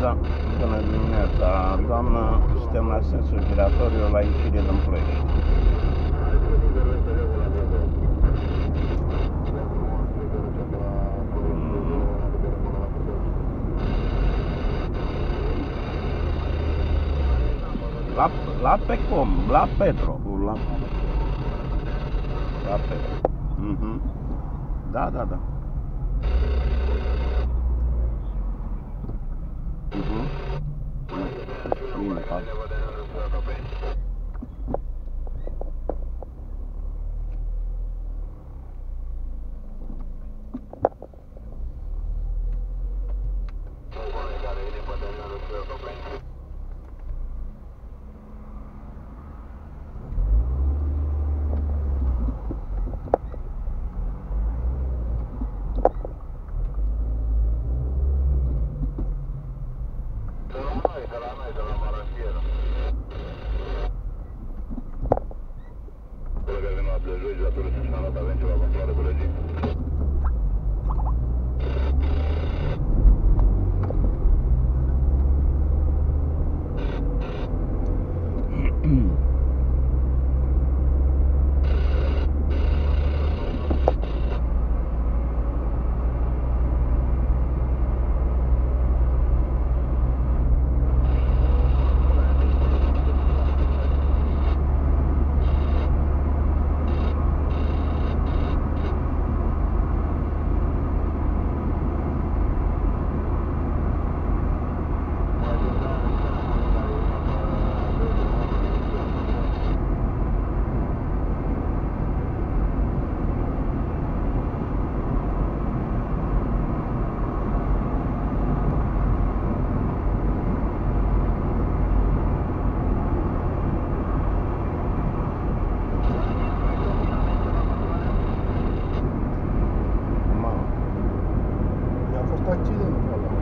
Da, bună dimineața, doamnă, suntem la sensul giratoriu la ieșire din Ploiești. La, la Pecom, la Petro. La, la Petro. Mhm. Da, da, da. Abdul Aziz, Abdul Aziz, Abdul Aziz, Abdul Aziz, Abdul está chido.